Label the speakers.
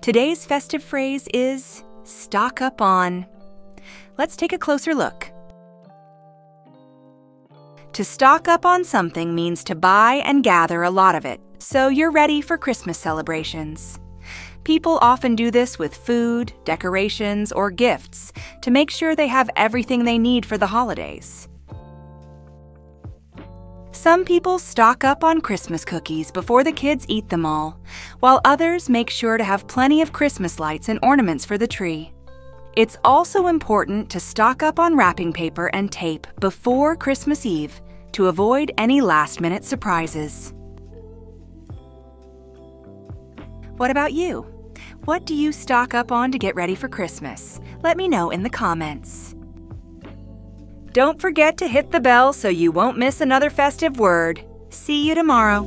Speaker 1: Today's festive phrase is stock up on. Let's take a closer look. To stock up on something means to buy and gather a lot of it, so you're ready for Christmas celebrations. People often do this with food, decorations, or gifts to make sure they have everything they need for the holidays. Some people stock up on Christmas cookies before the kids eat them all, while others make sure to have plenty of Christmas lights and ornaments for the tree. It's also important to stock up on wrapping paper and tape before Christmas Eve to avoid any last minute surprises. What about you? What do you stock up on to get ready for Christmas? Let me know in the comments. Don't forget to hit the bell so you won't miss another festive word. See you tomorrow.